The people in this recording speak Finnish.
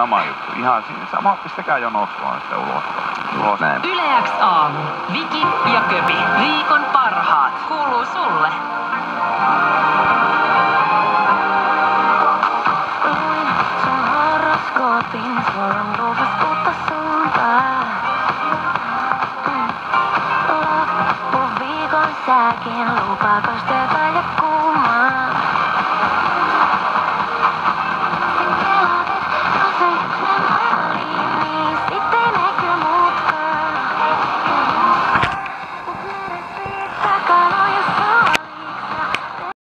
sama juttu. Ihan siinä sama, pistäkää jonot vaan sitten ulos. ulos. Näin. Yle X aamu. Viki ja Köpi. Viikon parhaat. Kuuluu sulle. Luin sun horoskoopin, sulla on luvas uutta suuntaa. Mm. Säkin lupaa kosteita